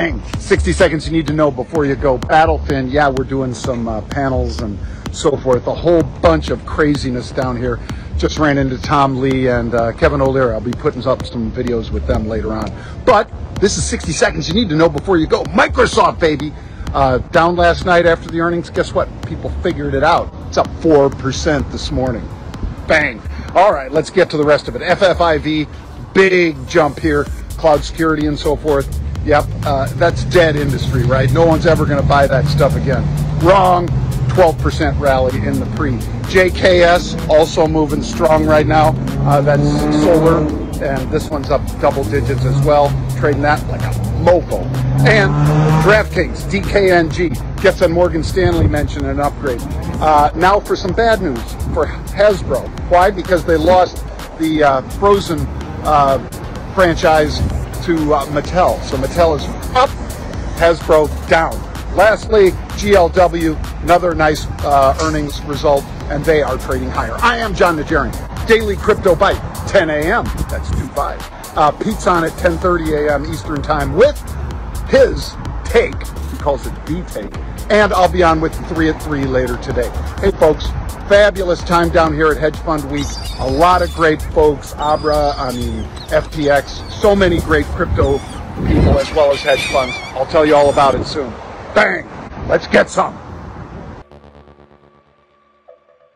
Bang! 60 seconds you need to know before you go. Battlefin, yeah, we're doing some uh, panels and so forth. A whole bunch of craziness down here. Just ran into Tom Lee and uh, Kevin O'Leary. I'll be putting up some videos with them later on. But this is 60 seconds you need to know before you go. Microsoft, baby! Uh, down last night after the earnings, guess what? People figured it out. It's up 4% this morning. Bang. All right, let's get to the rest of it. FFIV, big jump here. Cloud security and so forth. Yep, uh, that's dead industry, right? No one's ever going to buy that stuff again. Wrong. 12% rally in the pre. JKS also moving strong right now. Uh, that's solar, and this one's up double digits as well. Trading that like a mofo. And DraftKings, DKNG, gets a Morgan Stanley mention and upgrade. Uh, now for some bad news for Hasbro. Why? Because they lost the uh, Frozen uh, franchise to uh, Mattel. So Mattel is up, Hasbro down. Lastly, GLW, another nice uh, earnings result, and they are trading higher. I am Jon Najarian. Daily Crypto Bite, 10 a.m. That's 2-5. Uh, Pete's on at 10.30 a.m. Eastern Time with his take. He calls it the take. And I'll be on with 3 at 3 later today. Hey, folks, fabulous time down here at Hedge Fund Week. A lot of great folks, Abra, I mean, FTX, so many great crypto people as well as hedge funds. I'll tell you all about it soon. Bang! Let's get some.